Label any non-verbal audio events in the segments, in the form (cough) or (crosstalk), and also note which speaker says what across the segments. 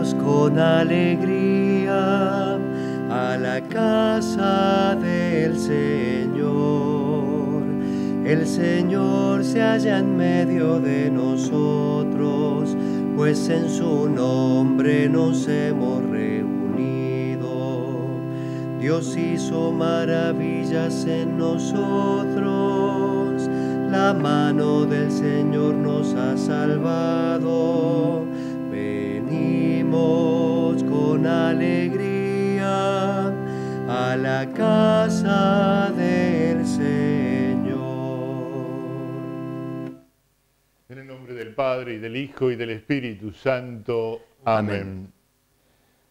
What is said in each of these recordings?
Speaker 1: Con alegría a la casa del Señor. El Señor se halla en medio de nosotros, pues en su nombre nos hemos reunido. Dios hizo maravillas en nosotros, la mano del Señor nos ha salvado con alegría a la casa del Señor.
Speaker 2: En el nombre del Padre y del Hijo y del Espíritu Santo. Amén.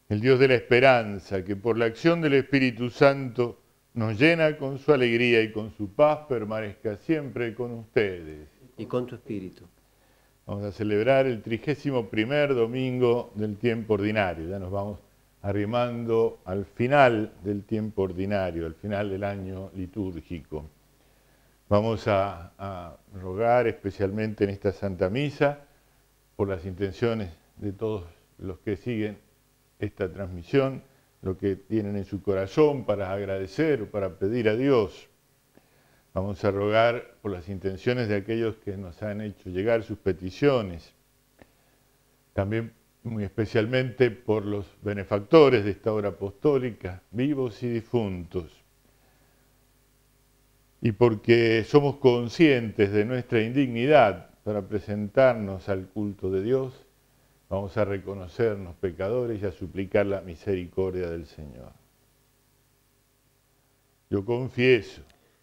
Speaker 2: El Dios de la esperanza, que por la acción del Espíritu Santo nos llena con su alegría y con su paz, permanezca siempre con ustedes.
Speaker 1: Y con tu Espíritu.
Speaker 2: Vamos a celebrar el trigésimo primer domingo del tiempo ordinario. Ya nos vamos arrimando al final del tiempo ordinario, al final del año litúrgico. Vamos a, rogar especialmente en esta Santa Misa por las intenciones de todos los que siguen esta transmisión, lo que tienen en su corazón para agradecer para pedir a Dios Vamos a rogar por las intenciones de aquellos que nos han hecho llegar sus peticiones. También muy especialmente por los benefactores de esta obra apostólica, vivos y difuntos. Y porque somos conscientes de nuestra indignidad para presentarnos al culto de Dios, vamos a reconocernos pecadores y a suplicar la misericordia del Señor. Yo confieso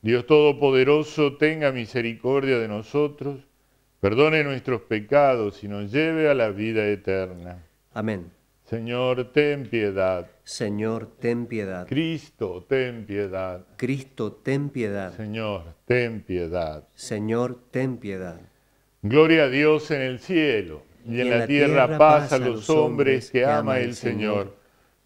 Speaker 2: Dios Todopoderoso tenga misericordia de nosotros, perdone nuestros pecados y nos lleve a la vida eterna.
Speaker 1: Amén.
Speaker 2: Señor, ten piedad.
Speaker 1: Señor, ten piedad.
Speaker 2: Cristo, ten piedad.
Speaker 1: Cristo, ten piedad.
Speaker 2: Señor, ten piedad.
Speaker 1: Señor, ten piedad.
Speaker 2: Gloria a Dios en el cielo y en, la, tierra, paz a los hombres que ama el Señor.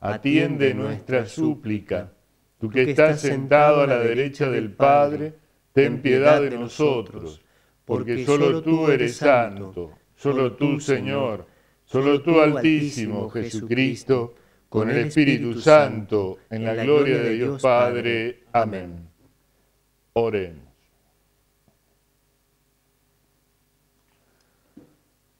Speaker 2: atiende nuestra súplica. Tú que estás sentado a la derecha del Padre, ten piedad de nosotros, porque solo tú eres santo, solo tú, Señor, solo tú, Altísimo Jesucristo, con el Espíritu Santo, en la gloria de Dios Padre. Amén. Oremos.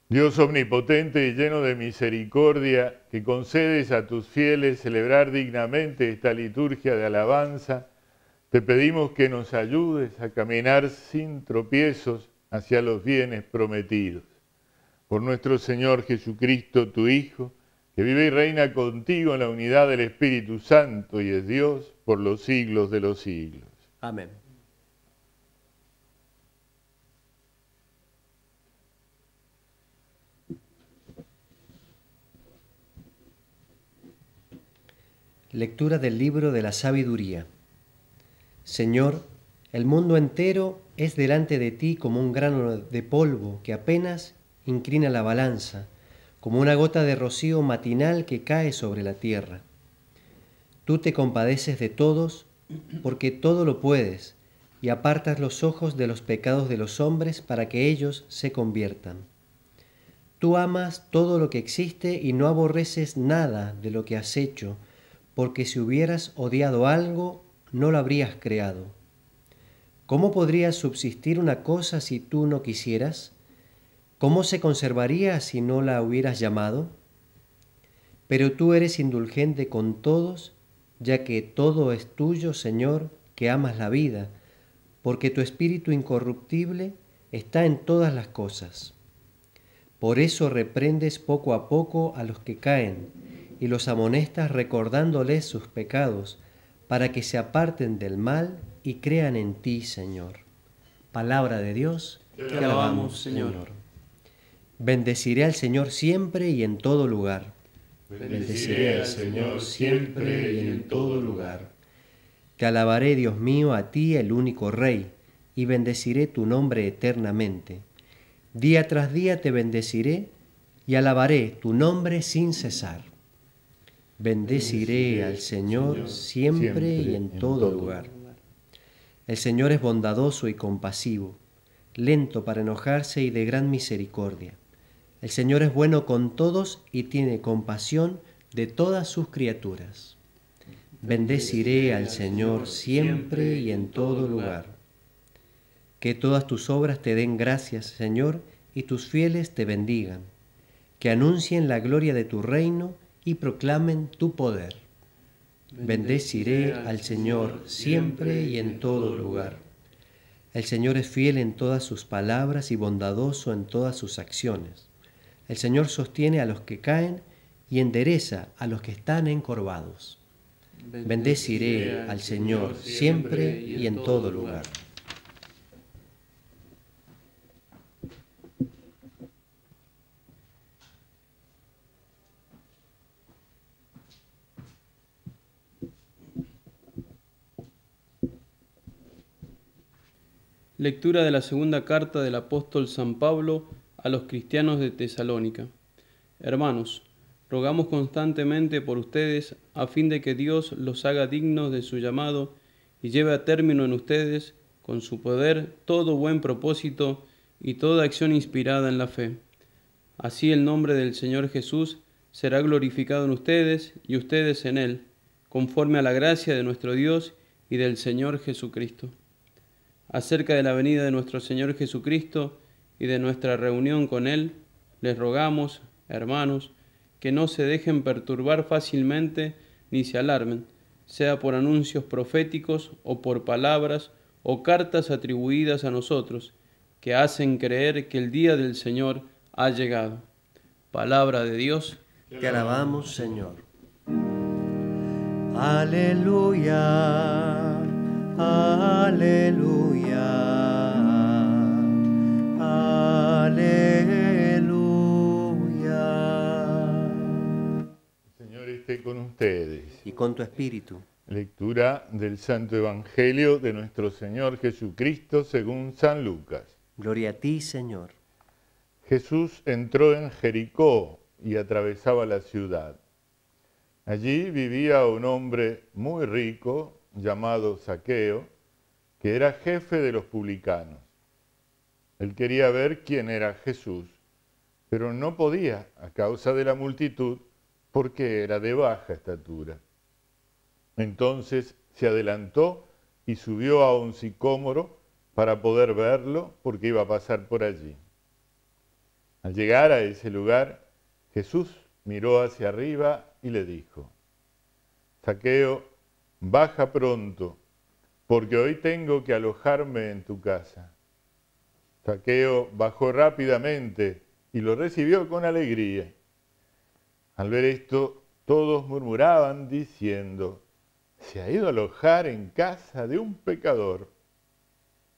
Speaker 2: Dios omnipotente y lleno de misericordia, que concedes a tus fieles celebrar dignamente esta liturgia de alabanza, te pedimos que nos ayudes a caminar sin tropiezos hacia los bienes prometidos. Por nuestro Señor Jesucristo, tu Hijo, que vive y reina contigo en la unidad del Espíritu Santo y es Dios por los siglos de los siglos.
Speaker 1: Amén. Lectura del libro de la sabiduría. Señor, el mundo entero es delante de ti como un grano de polvo que apenas inclina la balanza, como una gota de rocío matinal que cae sobre la tierra. Tú te compadeces de todos porque todo lo puedes y apartas los ojos de los pecados de los hombres para que ellos se conviertan. Tú amas todo lo que existe y no aborreces nada de lo que has hecho, porque si hubieras odiado algo, no lo habrías creado. ¿Cómo podría subsistir una cosa si tú no quisieras? ¿Cómo se conservaría si no la hubieras llamado? Pero tú eres indulgente con todos ya que todo es tuyo, Señor, que amas la vida, porque tu espíritu incorruptible está en todas las cosas. Por eso reprendes poco a poco a los que caen y los amonestas recordándoles sus pecados, para que se aparten del mal y crean en ti, Señor. Palabra de Dios,
Speaker 3: te, alabamos, Señor.
Speaker 1: Bendeciré al Señor siempre y en todo lugar.
Speaker 2: Bendeciré al Señor siempre y en todo lugar.
Speaker 1: Te alabaré, Dios mío, a ti, el único Rey, y bendeciré tu nombre eternamente. Día tras día te bendeciré y alabaré tu nombre sin cesar. Bendeciré al Señor siempre y en todo lugar. El Señor es bondadoso y compasivo, lento para enojarse y de gran misericordia. El Señor es bueno con todos y tiene compasión de todas sus criaturas. Bendeciré al Señor siempre y en todo lugar. Que todas tus obras te den gracias, Señor, y tus fieles te bendigan. Que anuncien la gloria de tu reino y proclamen tu poder. Bendeciré al Señor siempre y en todo lugar. El Señor es fiel en todas sus palabras y bondadoso en todas sus acciones. El Señor sostiene a los que caen y endereza a los que están encorvados. Bendeciré al Señor siempre y en todo lugar.
Speaker 3: Lectura de la segunda carta del apóstol San Pablo a los cristianos de Tesalónica. Hermanos, rogamos constantemente por ustedes a fin de que Dios los haga dignos de su llamado y lleve a término en ustedes, con su poder, todo buen propósito y toda acción inspirada en la fe. Así el nombre del Señor Jesús será glorificado en ustedes y ustedes en Él, conforme a la gracia de nuestro Dios y del Señor Jesucristo acerca de la venida de nuestro Señor Jesucristo y de nuestra reunión con Él, les rogamos, hermanos, que no se dejen perturbar fácilmente ni se alarmen, sea por anuncios proféticos o por palabras o cartas atribuidas a nosotros, que hacen creer que el día del Señor ha llegado. Palabra de Dios.
Speaker 1: Te alabamos, Señor. Aleluya. Aleluya. Aleluya.
Speaker 2: Señor esté con ustedes.
Speaker 1: Y con tu espíritu.
Speaker 2: Lectura del Santo Evangelio de nuestro Señor Jesucristo según San Lucas.
Speaker 1: Gloria a ti, Señor.
Speaker 2: Jesús entró en Jericó y atravesaba la ciudad. Allí vivía un hombre muy rico llamado Saqueo, que era jefe de los publicanos. Él quería ver quién era Jesús, pero no podía a causa de la multitud porque era de baja estatura. Entonces se adelantó y subió a un sicómoro para poder verlo porque iba a pasar por allí. Al llegar a ese lugar, Jesús miró hacia arriba y le dijo, Saqueo, baja pronto, porque hoy tengo que alojarme en tu casa. Saqueo bajó rápidamente y lo recibió con alegría. Al ver esto, todos murmuraban diciendo, se ha ido a alojar en casa de un pecador.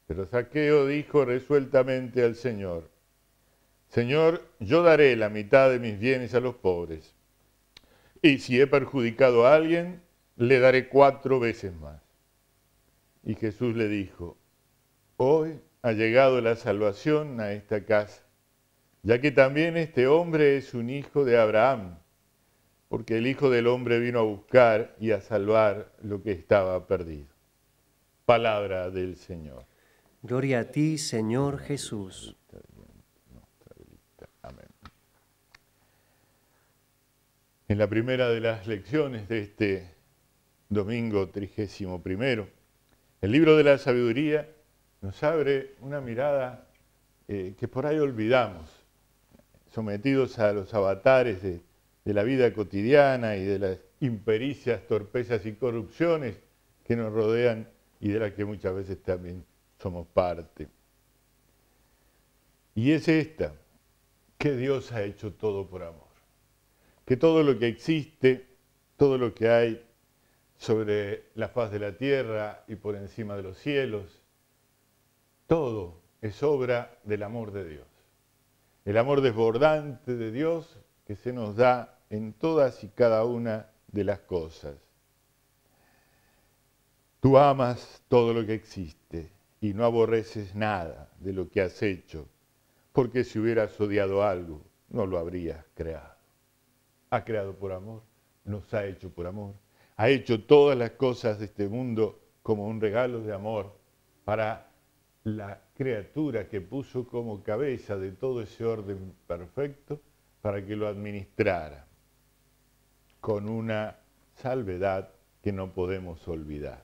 Speaker 2: Pero Saqueo dijo resueltamente al Señor, Señor, yo daré la mitad de mis bienes a los pobres. Y si he perjudicado a alguien, le daré cuatro veces más. Y Jesús le dijo, hoy ha llegado la salvación a esta casa, ya que también este hombre es un hijo de Abraham, porque el Hijo del Hombre vino a buscar y a salvar lo que estaba perdido. Palabra del Señor.
Speaker 1: Gloria a ti, Señor Jesús.
Speaker 2: Amén. En la primera de las lecciones de este domingo trigésimo primero. El libro de la sabiduría nos abre una mirada eh, que por ahí olvidamos, sometidos a los avatares de, la vida cotidiana y de las impericias, torpezas y corrupciones que nos rodean y de las que muchas veces también somos parte. Y es esta, que Dios ha hecho todo por amor. Que todo lo que existe, todo lo que hay sobre la faz de la tierra y por encima de los cielos, todo es obra del amor de Dios. El amor desbordante de Dios que se nos da en todas y cada una de las cosas. Tú amas todo lo que existe y no aborreces nada de lo que has hecho, porque si hubieras odiado algo, no lo habrías creado. Ha creado por amor, nos ha hecho por amor, ha hecho todas las cosas de este mundo como un regalo de amor para la criatura que puso como cabeza de todo ese orden perfecto para que lo administrara con una salvedad que no podemos olvidar.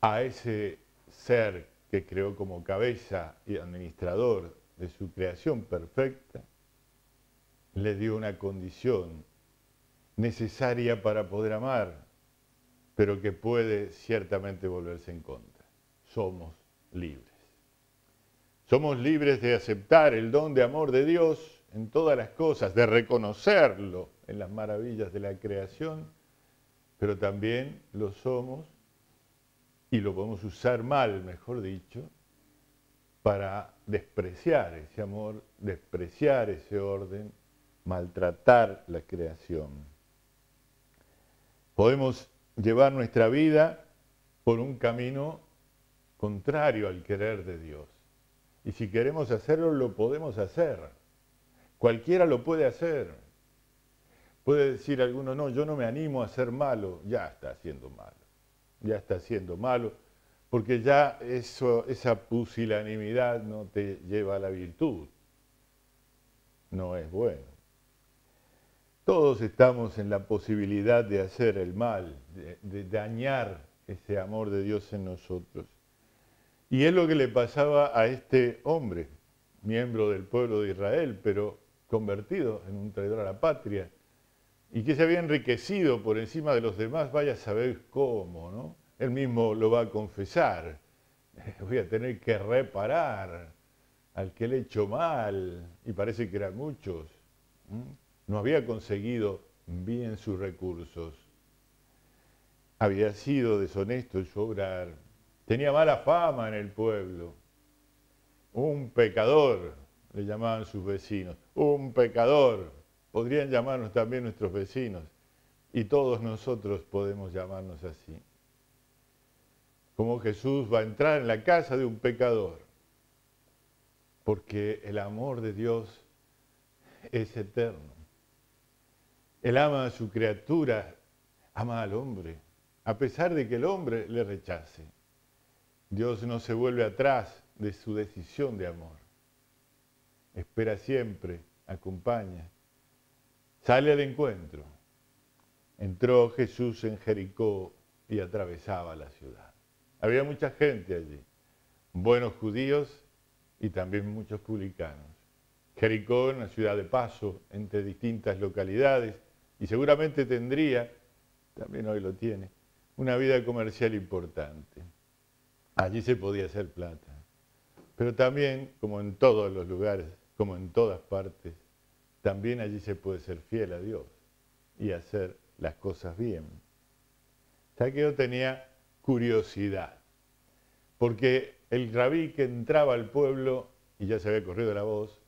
Speaker 2: A ese ser que creó como cabeza y administrador de su creación perfecta, le dio una condición necesaria para poder amar, pero que puede ciertamente volverse en contra. Somos libres. Somos libres de aceptar el don de amor de Dios en todas las cosas, de reconocerlo en las maravillas de la creación, pero también lo somos y lo podemos usar mal, mejor dicho, para despreciar ese amor, despreciar ese orden, maltratar la creación. Podemos llevar nuestra vida por un camino contrario al querer de Dios. Y si queremos hacerlo, lo podemos hacer. Cualquiera lo puede hacer. Puede decir alguno, no, yo no me animo a ser malo. Ya está haciendo malo. Ya está haciendo malo. Porque ya eso, esa pusilanimidad no te lleva a la virtud. No es bueno. Todos estamos en la posibilidad de hacer el mal, de, dañar ese amor de Dios en nosotros. Y es lo que le pasaba a este hombre, miembro del pueblo de Israel, pero convertido en un traidor a la patria, y que se había enriquecido por encima de los demás, vaya a saber cómo, ¿no? Él mismo lo va a confesar. (laughs) Voy a tener que reparar al que le he hecho mal, y parece que eran muchos. No había conseguido bien sus recursos. Había sido deshonesto en su obrar. Tenía mala fama en el pueblo. Un pecador, le llamaban sus vecinos, un pecador. Podrían llamarnos también nuestros vecinos y todos nosotros podemos llamarnos así. Como Jesús va a entrar en la casa de un pecador, porque el amor de Dios es eterno. Él ama a su criatura, ama al hombre, a pesar de que el hombre le rechace. Dios no se vuelve atrás de su decisión de amor espera siempre, acompaña, sale al encuentro. Entró Jesús en Jericó y atravesaba la ciudad. Había mucha gente allí, buenos judíos y también muchos publicanos. Jericó, una ciudad de paso entre distintas localidades, y seguramente tendría, también hoy lo tiene, una vida comercial importante. Allí se podía hacer plata. Pero también, como en todos los lugares como en todas partes, también allí se puede ser fiel a Dios y hacer las cosas bien. Saqueo tenía curiosidad, porque el rabí que entraba al pueblo, y ya se había corrido la voz,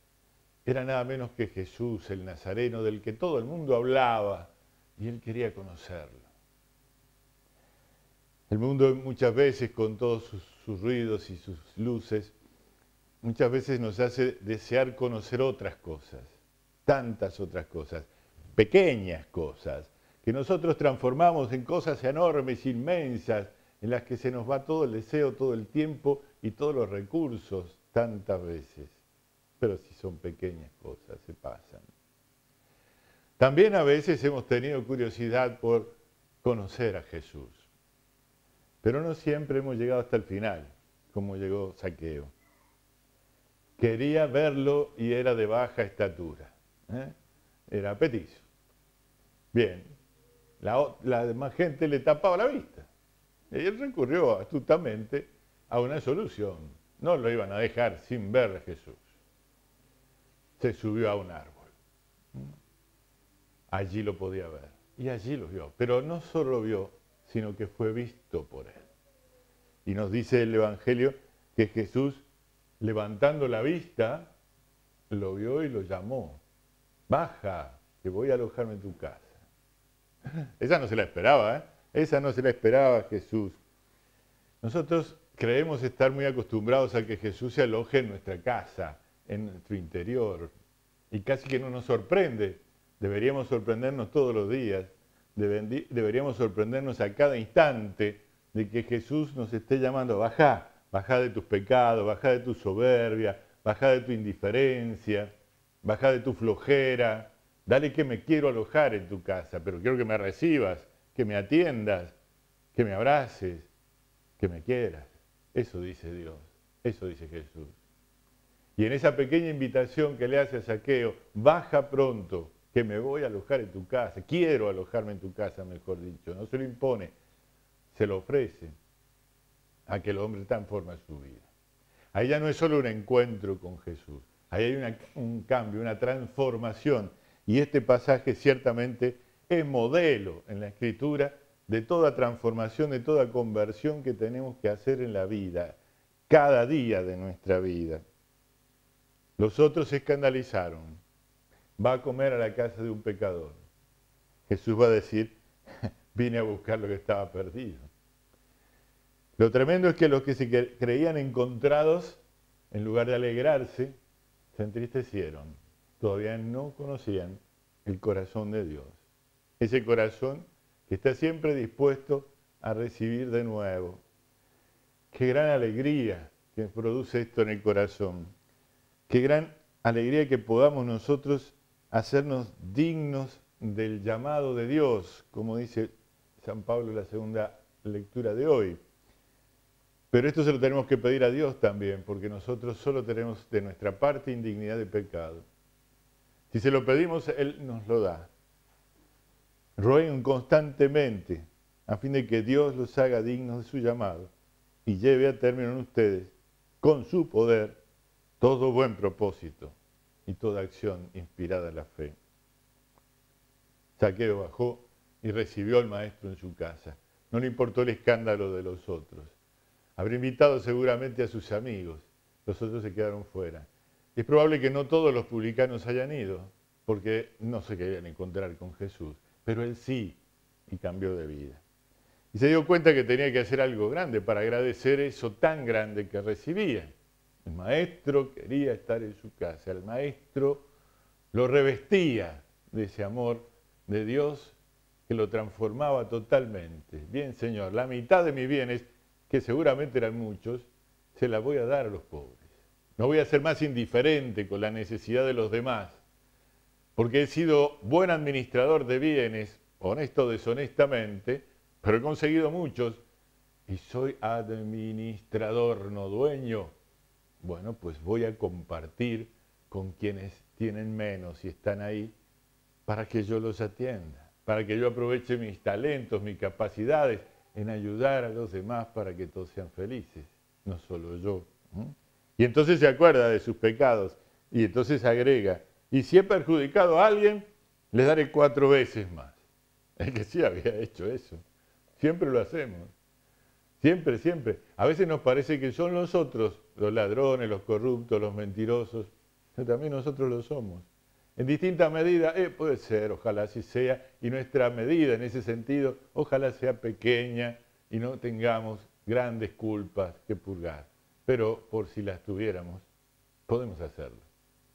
Speaker 2: era nada menos que Jesús, el Nazareno, del que todo el mundo hablaba, y él quería conocerlo. El mundo muchas veces, con todos sus, ruidos y sus luces, muchas veces nos hace desear conocer otras cosas, tantas otras cosas, pequeñas cosas, que nosotros transformamos en cosas enormes, inmensas, en las que se nos va todo el deseo, todo el tiempo y todos los recursos tantas veces. Pero si son pequeñas cosas, se pasan. También a veces hemos tenido curiosidad por conocer a Jesús, pero no siempre hemos llegado hasta el final, como llegó Saqueo quería verlo y era de baja estatura. ¿eh? Era petizo. Bien, la, la demás gente le tapaba la vista. Y él recurrió astutamente a una solución. No lo iban a dejar sin ver a Jesús. Se subió a un árbol. Allí lo podía ver. Y allí lo vio. Pero no solo lo vio, sino que fue visto por él. Y nos dice el Evangelio que Jesús, levantando la vista, lo vio y lo llamó. Baja, que voy a alojarme en tu casa. (laughs) Esa no se la esperaba, ¿eh? Esa no se la esperaba Jesús. Nosotros creemos estar muy acostumbrados a que Jesús se aloje en nuestra casa, en nuestro interior. Y casi que no nos sorprende. Deberíamos sorprendernos todos los días. Deberíamos sorprendernos a cada instante de que Jesús nos esté llamando, baja, baja de tus pecados, baja de tu soberbia, baja de tu indiferencia, baja de tu flojera, dale que me quiero alojar en tu casa, pero quiero que me recibas, que me atiendas, que me abraces, que me quieras. Eso dice Dios, eso dice Jesús. Y en esa pequeña invitación que le hace a Saqueo, baja pronto, que me voy a alojar en tu casa, quiero alojarme en tu casa, mejor dicho, no se lo impone, se lo ofrece a que el hombre transforma su vida. Ahí ya no es solo un encuentro con Jesús, ahí hay un cambio, una transformación. Y este pasaje ciertamente es modelo en la escritura de toda transformación, de toda conversión que tenemos que hacer en la vida, cada día de nuestra vida. Los otros se escandalizaron. Va a comer a la casa de un pecador. Jesús va a decir, (laughs) vine a buscar lo que estaba perdido. Lo tremendo es que los que se creían encontrados, en lugar de alegrarse, se entristecieron. Todavía no conocían el corazón de Dios. Ese corazón que está siempre dispuesto a recibir de nuevo. Qué gran alegría que produce esto en el corazón. Qué gran alegría que podamos nosotros hacernos dignos del llamado de Dios, como dice San Pablo en la segunda lectura de hoy. Pero esto se lo tenemos que pedir a Dios también, porque nosotros solo tenemos de nuestra parte indignidad de pecado. Si se lo pedimos, Él nos lo da rueguen constantemente a fin de que Dios los haga dignos de su llamado y lleve a término en ustedes, con su poder, todo buen propósito y toda acción inspirada en la fe. Saqueo bajó y recibió al maestro en su casa. No le importó el escándalo de los otros. Habría invitado seguramente a sus amigos. Los otros se quedaron fuera. Es probable que no todos los publicanos hayan ido, porque no se querían encontrar con Jesús pero él sí, y cambió de vida. Y se dio cuenta que tenía que hacer algo grande para agradecer eso tan grande que recibía. El maestro quería estar en su casa, el maestro lo revestía de ese amor de Dios que lo transformaba totalmente. Bien, Señor, la mitad de mis bienes, que seguramente eran muchos, se la voy a dar a los pobres. No voy a ser más indiferente con la necesidad de los demás porque he sido buen administrador de bienes, honesto o deshonestamente, pero he conseguido muchos y soy administrador, no dueño. Bueno, pues voy a compartir con quienes tienen menos y están ahí para que yo los atienda, para que yo aproveche mis talentos, mis capacidades en ayudar a los demás para que todos sean felices, no solo yo. Y entonces se acuerda de sus pecados y entonces agrega, y si he perjudicado a alguien, le daré cuatro veces más. Es que sí había hecho eso. Siempre lo hacemos. Siempre, siempre. A veces nos parece que son los otros, los ladrones, los corruptos, los mentirosos, pero también nosotros lo somos. En distinta medida, eh, puede ser, ojalá así sea, y nuestra medida en ese sentido, ojalá sea pequeña y no tengamos grandes culpas que purgar. Pero por si las tuviéramos, podemos hacerlo,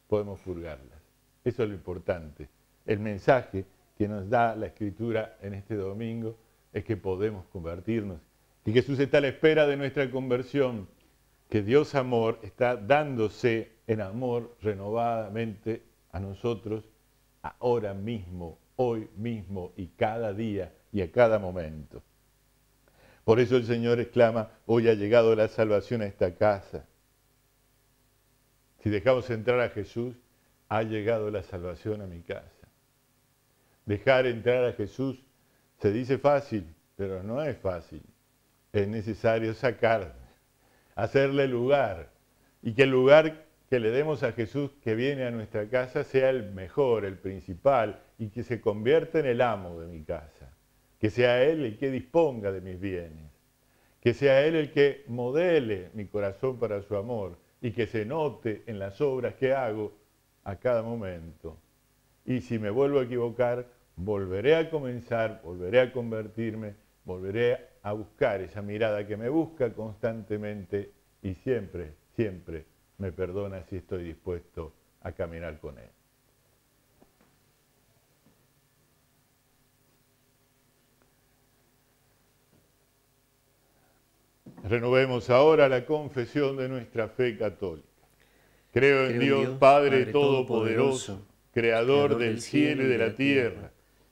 Speaker 2: podemos purgarlas. Eso es lo importante. El mensaje que nos da la Escritura en este domingo es que podemos convertirnos. Y Jesús está a la espera de nuestra conversión, que Dios amor está dándose en amor renovadamente a nosotros ahora mismo, hoy mismo y cada día y a cada momento. Por eso el Señor exclama, hoy ha llegado la salvación a esta casa. Si dejamos entrar a Jesús, ha llegado la salvación a mi casa. Dejar entrar a Jesús se dice fácil, pero no es fácil. Es necesario sacar, hacerle lugar y que el lugar que le demos a Jesús que viene a nuestra casa sea el mejor, el principal y que se convierta en el amo de mi casa. Que sea Él el que disponga de mis bienes. Que sea Él el que modele mi corazón para su amor y que se note en las obras que hago a cada momento. Y si me vuelvo a equivocar, volveré a comenzar, volveré a convertirme, volveré a buscar esa mirada que me busca constantemente y siempre, siempre me perdona si estoy dispuesto a caminar con Él. Renovemos ahora la confesión de nuestra fe católica. Creo en Dios, Padre, Todopoderoso, Creador del cielo y de la tierra.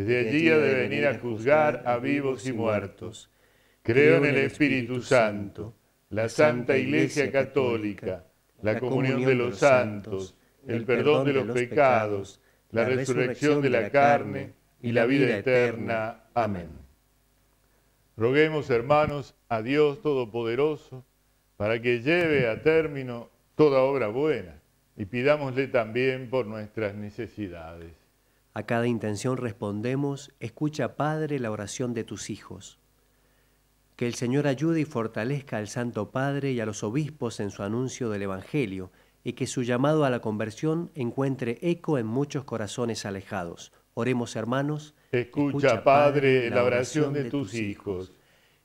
Speaker 2: Desde allí ha de venir a juzgar a vivos y muertos. Creo en el Espíritu Santo, la Santa Iglesia Católica, la comunión de los santos, el perdón de los pecados, la resurrección de la carne y la vida eterna. Amén. Roguemos, hermanos, a Dios Todopoderoso para que lleve a término toda obra buena y pidámosle también por nuestras necesidades.
Speaker 1: A cada intención respondemos, escucha Padre la oración de tus hijos. Que el Señor ayude y fortalezca al Santo Padre y a los obispos en su anuncio del Evangelio, y que su llamado a la conversión encuentre eco en muchos corazones alejados. Oremos, hermanos.
Speaker 2: Escucha, Padre, la oración de tus hijos.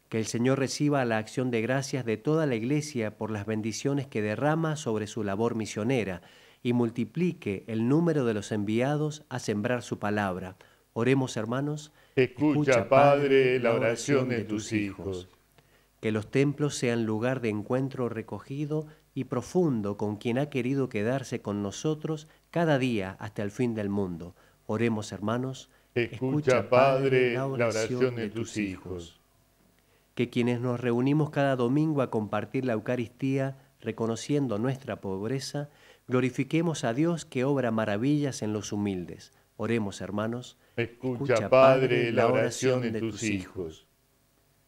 Speaker 1: Que el Señor reciba la acción de gracias de toda la Iglesia por las bendiciones que derrama sobre su labor misionera y multiplique el número de los enviados a sembrar su palabra. Oremos, hermanos.
Speaker 2: Escucha, Padre, la oración de tus hijos.
Speaker 1: Que los templos sean lugar de encuentro recogido y profundo con quien ha querido quedarse con nosotros cada día hasta el fin del mundo. Oremos, hermanos.
Speaker 2: Escucha, Padre, la oración de tus hijos.
Speaker 1: Que quienes nos reunimos cada domingo a compartir la Eucaristía, reconociendo nuestra pobreza, glorifiquemos a Dios que obra maravillas en los humildes. Oremos, hermanos.
Speaker 2: Escucha, Padre, la oración de tus hijos.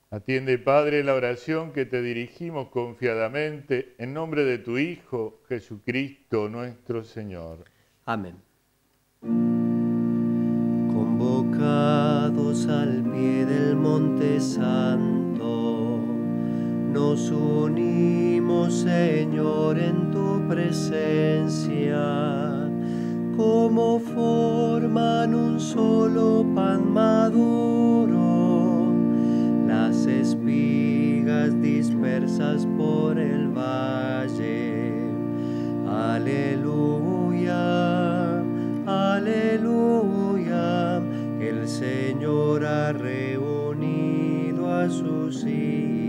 Speaker 2: Atiende, Padre, la oración que te dirigimos confiadamente en nombre de tu Hijo, Jesucristo nuestro Señor.
Speaker 1: Amén. Convocados al pie del Monte Santo, nos unimos, Señor, en tu presencia como forman un solo pan maduro, las espigas dispersas por el valle. Aleluya, aleluya, el Señor ha reunido a sus hijos.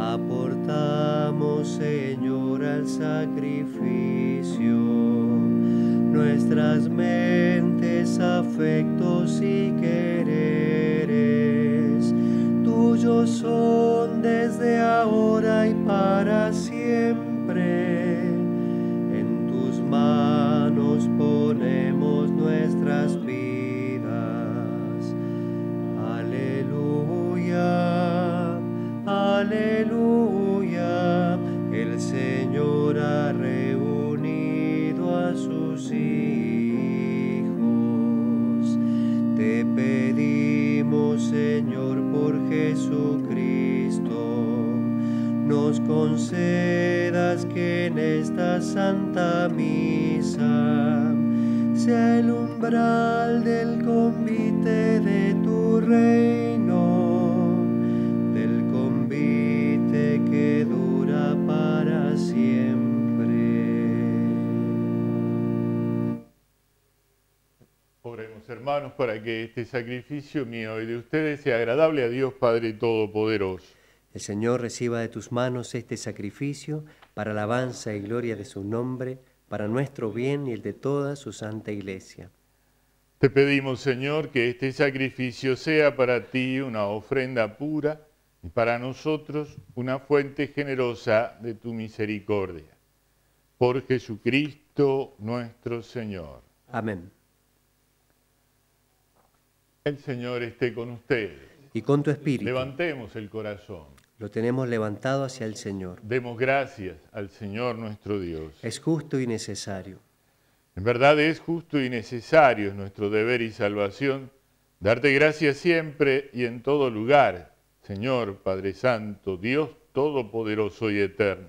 Speaker 1: Aportamos, Señor, al sacrificio nuestras mentes, afectos y quereres, tuyos son desde ahora y concedas que en esta santa misa sea el umbral del convite de tu reino, del convite que dura para siempre.
Speaker 2: Oremos hermanos para que este sacrificio mío y de ustedes sea agradable a Dios Padre Todopoderoso.
Speaker 1: El Señor reciba de tus manos este sacrificio para alabanza y gloria de su nombre, para nuestro bien y el de toda su santa iglesia.
Speaker 2: Te pedimos, Señor, que este sacrificio sea para ti una ofrenda pura y para nosotros una fuente generosa de tu misericordia. Por Jesucristo nuestro Señor.
Speaker 1: Amén.
Speaker 2: El Señor esté con ustedes.
Speaker 1: Y con tu espíritu.
Speaker 2: Levantemos el corazón.
Speaker 1: Lo tenemos levantado hacia el Señor.
Speaker 2: Demos gracias al Señor nuestro Dios.
Speaker 1: Es justo y necesario.
Speaker 2: En verdad es justo y necesario, es nuestro deber y salvación, darte gracias siempre y en todo lugar, Señor Padre Santo, Dios Todopoderoso y Eterno.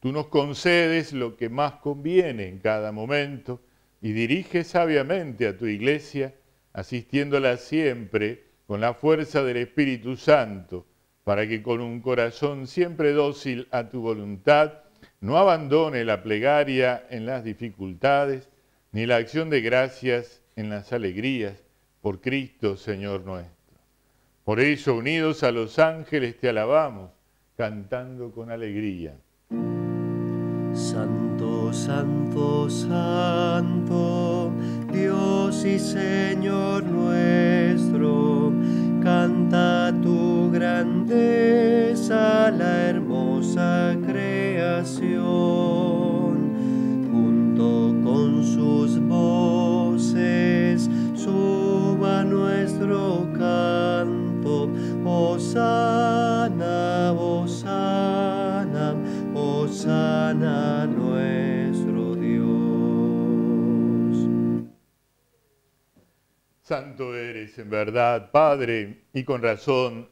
Speaker 2: Tú nos concedes lo que más conviene en cada momento y diriges sabiamente a tu iglesia, asistiéndola siempre con la fuerza del Espíritu Santo, para que con un corazón siempre dócil a tu voluntad, no abandone la plegaria en las dificultades, ni la acción de gracias en las alegrías, por Cristo Señor nuestro. Por eso, unidos a los ángeles, te alabamos, cantando con alegría.
Speaker 1: Santo, santo, santo, Dios y Señor nuestro, canta tu grandeza, la hermosa junto con sus voces, suba nuestro canto, Osana, Osana, Osana nuestro Dios.
Speaker 2: Santo eres en verdad, Padre, y con razón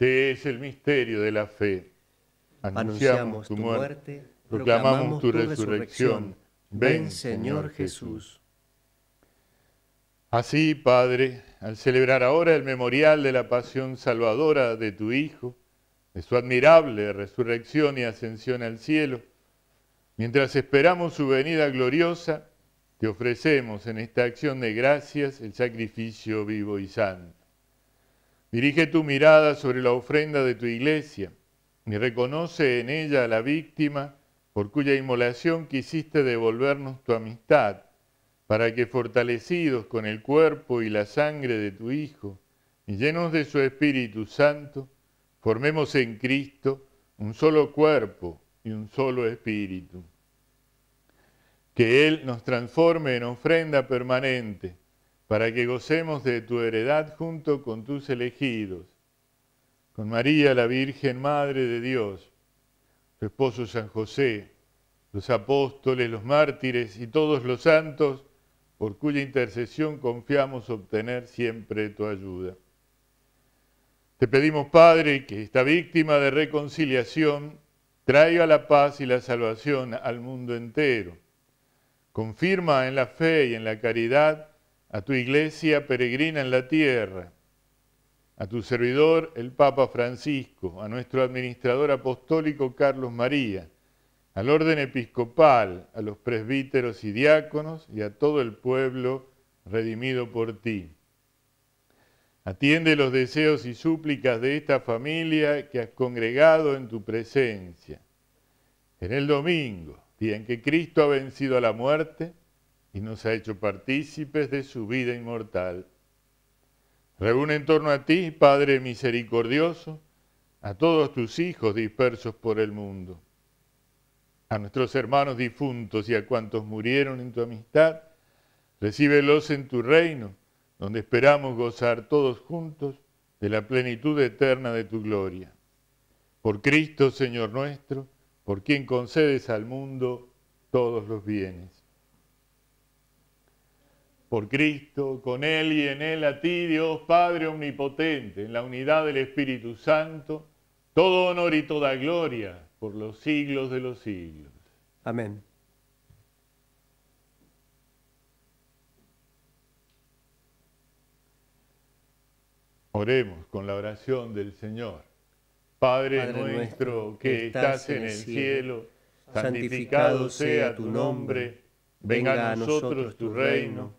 Speaker 2: Este es el misterio de la fe.
Speaker 1: Anunciamos, tu, muerte, proclamamos tu resurrección. Ven, Señor Jesús.
Speaker 2: Así, Padre, al celebrar ahora el memorial de la pasión salvadora de tu Hijo, de su admirable resurrección y ascensión al cielo, mientras esperamos su venida gloriosa, te ofrecemos en esta acción de gracias el sacrificio vivo y santo. Dirige tu mirada sobre la ofrenda de tu iglesia y reconoce en ella a la víctima por cuya inmolación quisiste devolvernos tu amistad, para que fortalecidos con el cuerpo y la sangre de tu Hijo y llenos de su Espíritu Santo, formemos en Cristo un solo cuerpo y un solo espíritu. Que Él nos transforme en ofrenda permanente para que gocemos de tu heredad junto con tus elegidos, con María la Virgen Madre de Dios, su esposo San José, los apóstoles, los mártires y todos los santos, por cuya intercesión confiamos obtener siempre tu ayuda. Te pedimos, Padre, que esta víctima de reconciliación traiga la paz y la salvación al mundo entero. Confirma en la fe y en la caridad a tu iglesia peregrina en la tierra, a tu servidor el Papa Francisco, a nuestro administrador apostólico Carlos María, al orden episcopal, a los presbíteros y diáconos y a todo el pueblo redimido por ti. Atiende los deseos y súplicas de esta familia que has congregado en tu presencia. En el domingo, día en que Cristo ha vencido a la muerte, y nos ha hecho partícipes de su vida inmortal. Reúne en torno a ti, Padre misericordioso, a todos tus hijos dispersos por el mundo, a nuestros hermanos difuntos y a cuantos murieron en tu amistad, recíbelos en tu reino, donde esperamos gozar todos juntos de la plenitud eterna de tu gloria. Por Cristo, Señor nuestro, por quien concedes al mundo todos los bienes por Cristo, con Él y en Él, a ti, Dios Padre Omnipotente, en la unidad del Espíritu Santo, todo honor y toda gloria por los siglos de los siglos.
Speaker 1: Amén.
Speaker 2: Oremos con la oración del Señor. Padre, nuestro que estás en el cielo, santificado sea tu nombre, venga a nosotros tu reino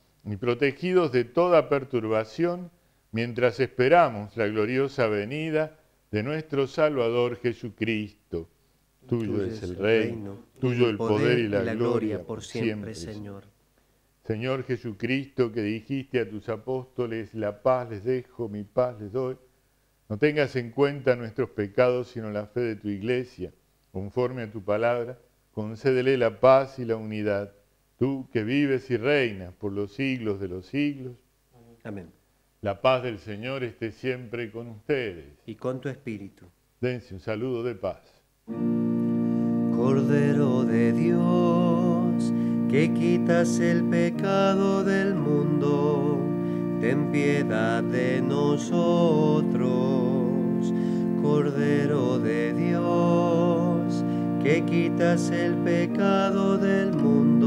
Speaker 2: y protegidos de toda perturbación, mientras esperamos la gloriosa venida de nuestro Salvador Jesucristo. Tuyo es el reino, tuyo el poder y la, gloria por siempre, Señor. Señor Jesucristo, que dijiste a tus apóstoles, la paz les dejo, mi paz les doy, no tengas en cuenta nuestros pecados, sino la fe de tu iglesia. Conforme a tu palabra, concédele la paz y la unidad tú que vives y reinas por los siglos de los siglos.
Speaker 1: Amén.
Speaker 2: La paz del Señor esté siempre con ustedes.
Speaker 1: Y con tu espíritu.
Speaker 2: Dense un saludo de paz.
Speaker 1: Cordero de Dios, que quitas el pecado del mundo, ten piedad de nosotros. Cordero de Dios, que quitas el pecado del mundo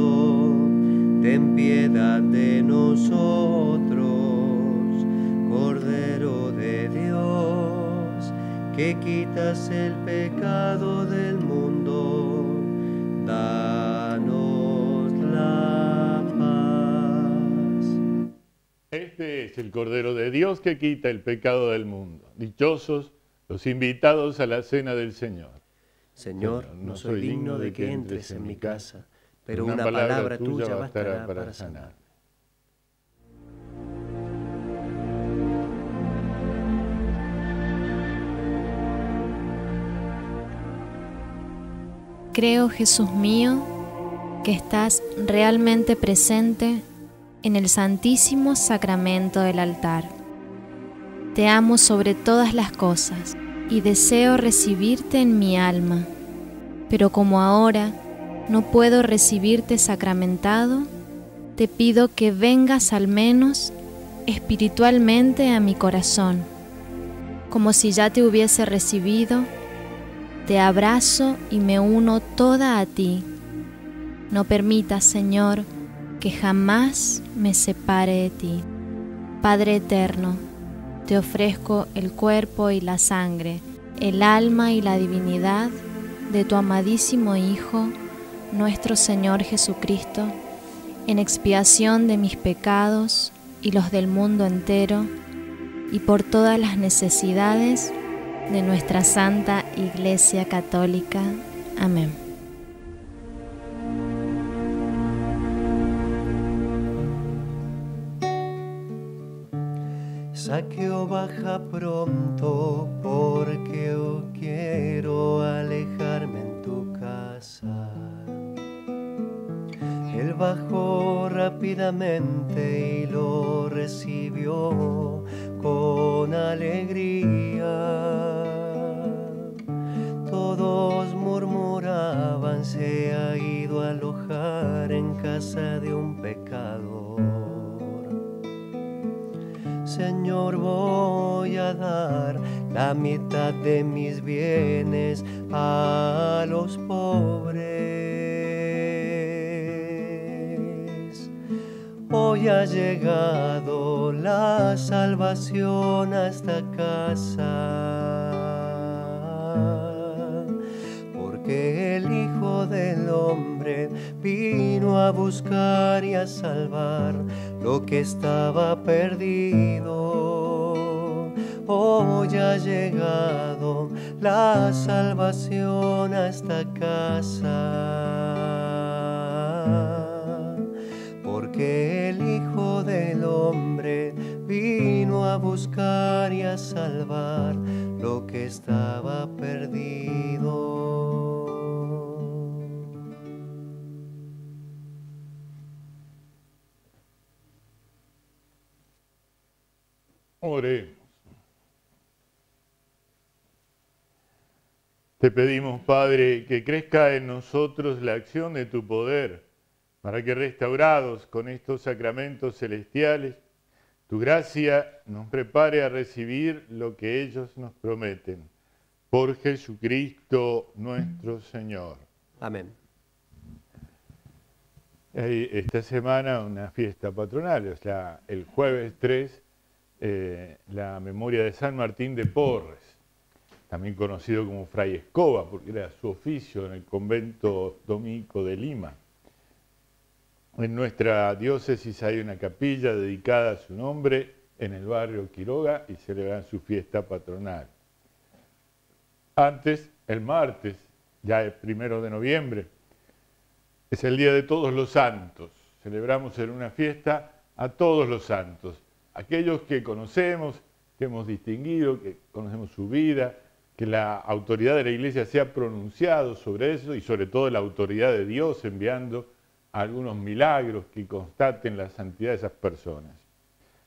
Speaker 1: ten piedad de nosotros, Cordero de Dios, que quitas el pecado del mundo, danos la paz.
Speaker 2: Este es el Cordero de Dios que quita el pecado del mundo. Dichosos los invitados a la cena del Señor.
Speaker 1: Señor, no soy digno de que entres en mi casa pero una, palabra, tuya bastará para sanar.
Speaker 4: Creo, Jesús mío, que estás realmente presente en el santísimo sacramento del altar. Te amo sobre todas las cosas y deseo recibirte en mi alma, pero como ahora no puedo recibirte sacramentado, te pido que vengas al menos espiritualmente a mi corazón, como si ya te hubiese recibido, te abrazo y me uno toda a ti. No permitas, Señor, que jamás me separe de ti. Padre eterno, te ofrezco el cuerpo y la sangre, el alma y la divinidad de tu amadísimo Hijo, nuestro Señor Jesucristo, en expiación de mis pecados y los del mundo entero, y por todas las necesidades de nuestra Santa Iglesia Católica. Amén.
Speaker 1: Saqueo baja pronto porque quiero alejarme en tu casa. Bajó rápidamente y lo recibió con alegría. Todos murmuraban, se ha ido a alojar en casa de un pecador. Señor, voy a dar la mitad de mis bienes a los pobres. Hoy ha llegado la salvación a esta casa que el Hijo del Hombre vino a buscar y a salvar lo que estaba perdido. Hoy ha llegado la salvación a esta casa, porque a buscar y a salvar lo que estaba perdido.
Speaker 2: Oremos. Te pedimos, Padre, que crezca en nosotros la acción de tu poder, para que restaurados con estos sacramentos celestiales, tu gracia nos prepare a recibir lo que ellos nos prometen. Por Jesucristo nuestro Señor.
Speaker 1: Amén.
Speaker 2: Esta semana una fiesta patronal, o sea, el jueves 3 eh, la memoria de San Martín de Porres, también conocido como Fray Escoba, porque era su oficio en el convento dominico de Lima. En nuestra diócesis hay una capilla dedicada a su nombre en el barrio Quiroga y celebran su fiesta patronal. Antes, el martes, ya el primero de noviembre, es el Día de Todos los Santos. Celebramos en una fiesta a todos los santos aquellos que conocemos, que hemos distinguido, que conocemos su vida, que la autoridad de la Iglesia se ha pronunciado sobre eso y sobre todo la autoridad de Dios enviando algunos milagros que constaten la santidad de esas personas.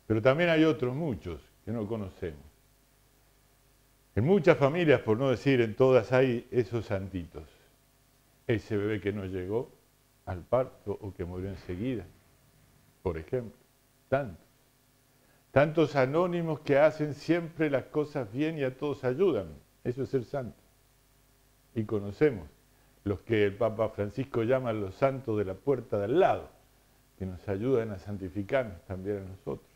Speaker 2: Pero también hay otros muchos que no conocemos. En muchas familias, por no decir en todas, hay esos santitos. Ese bebé que no llegó al parto o que murió enseguida, por ejemplo. Tanto tantos anónimos que hacen siempre las cosas bien y a todos ayudan. Eso es ser santo. Y conocemos los que el Papa Francisco llama los santos de la puerta del lado, que nos ayudan a santificarnos también a nosotros.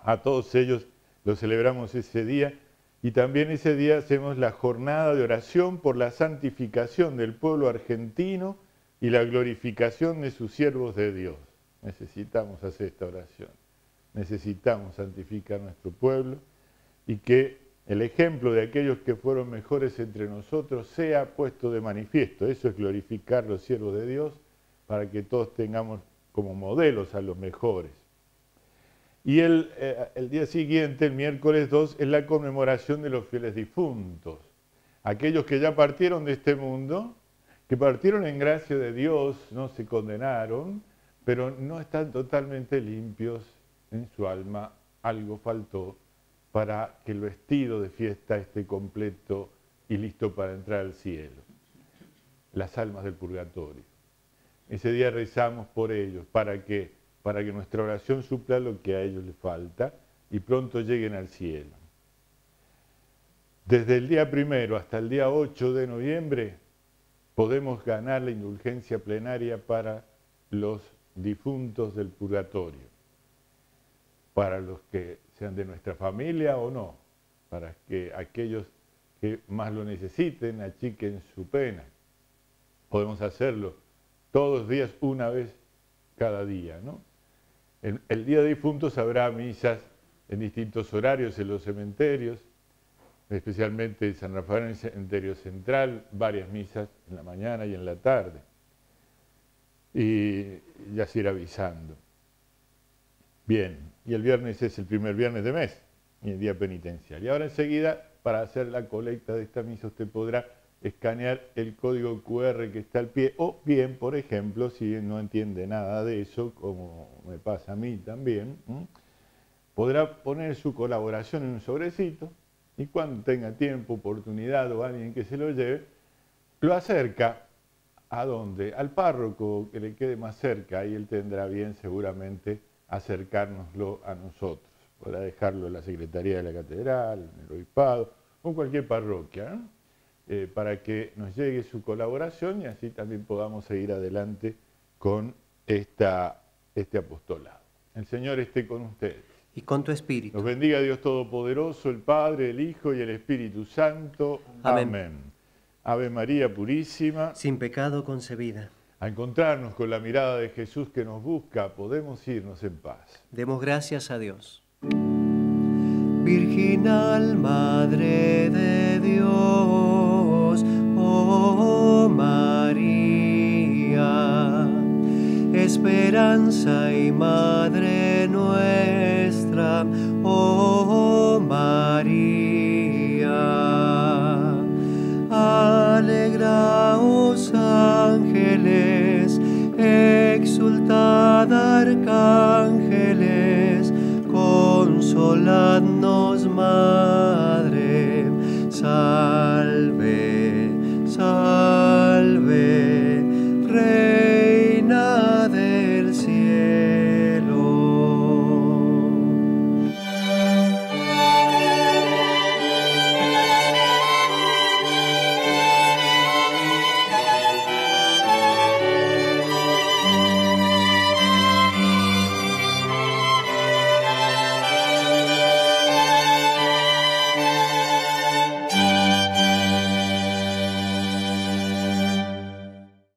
Speaker 2: A todos ellos los celebramos ese día y también ese día hacemos la jornada de oración por la santificación del pueblo argentino y la glorificación de sus siervos de Dios. Necesitamos hacer esta oración necesitamos santificar nuestro pueblo y que el ejemplo de aquellos que fueron mejores entre nosotros sea puesto de manifiesto. Eso es glorificar los siervos de Dios para que todos tengamos como modelos a los mejores. Y el, eh, el día siguiente, el miércoles 2, es la conmemoración de los fieles difuntos. Aquellos que ya partieron de este mundo, que partieron en gracia de Dios, no se condenaron, pero no están totalmente limpios en su alma algo faltó para que el vestido de fiesta esté completo y listo para entrar al cielo. Las almas del purgatorio. Ese día rezamos por ellos, para que, para que nuestra oración supla lo que a ellos les falta y pronto lleguen al cielo. Desde el día primero hasta el día 8 de noviembre podemos ganar la indulgencia plenaria para los difuntos del purgatorio para los que sean de nuestra familia o no, para que aquellos que más lo necesiten achiquen su pena. Podemos hacerlo todos los días, una vez cada día. El, el Día de Difuntos habrá misas en distintos horarios en los cementerios, especialmente en San Rafael en el cementerio central, varias misas en la mañana y en la tarde. Y ya se irá avisando. Bien, y el viernes es el primer viernes de mes, y el día penitencial. Y ahora enseguida, para hacer la colecta de esta misa, usted podrá escanear el código QR que está al pie, o bien, por ejemplo, si no entiende nada de eso, como me pasa a mí también, podrá poner su colaboración en un sobrecito y cuando tenga tiempo, oportunidad o alguien que se lo lleve, lo acerca a dónde? Al párroco que le quede más cerca y él tendrá bien seguramente acercárnoslo a nosotros. Podrá dejarlo en la Secretaría de la Catedral, en el Obispado o en cualquier parroquia, eh, para que nos llegue su colaboración y así también podamos seguir adelante con esta, este apostolado. El Señor esté con ustedes
Speaker 1: y con tu espíritu.
Speaker 2: Nos bendiga Dios Todopoderoso, el Padre, el Hijo y el Espíritu Santo. Amén. Ave María Purísima.
Speaker 1: Sin pecado concebida.
Speaker 2: A encontrarnos con la mirada de Jesús que nos busca, podemos irnos en paz.
Speaker 1: Demos gracias a Dios. Virginal Madre de Dios, oh María, esperanza y Madre nuestra oh María. Alegraos arcángeles, consoladnos, Madre, sal.